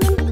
you